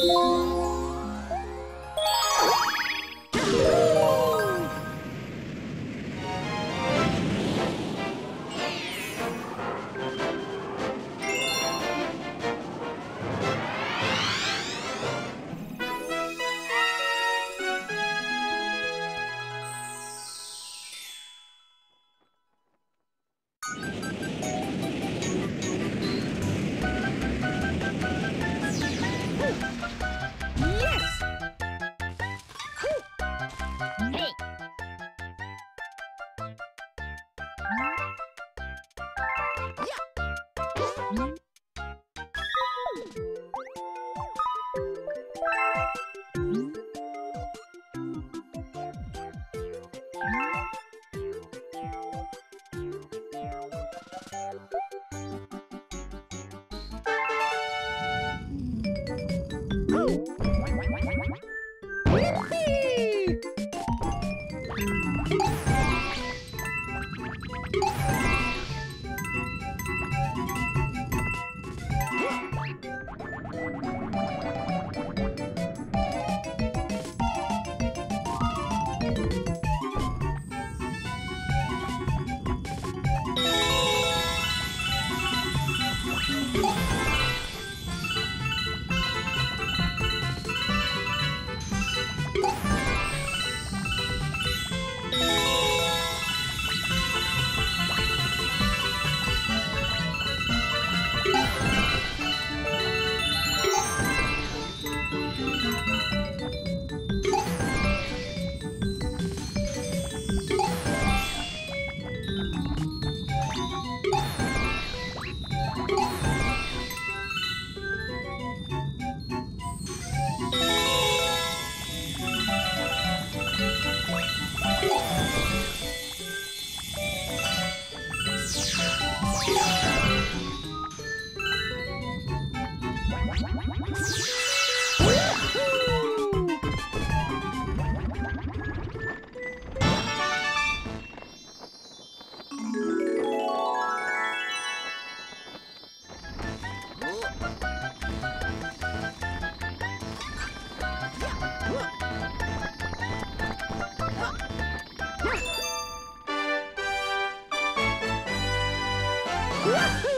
Música Hey! Oh! Woohoo!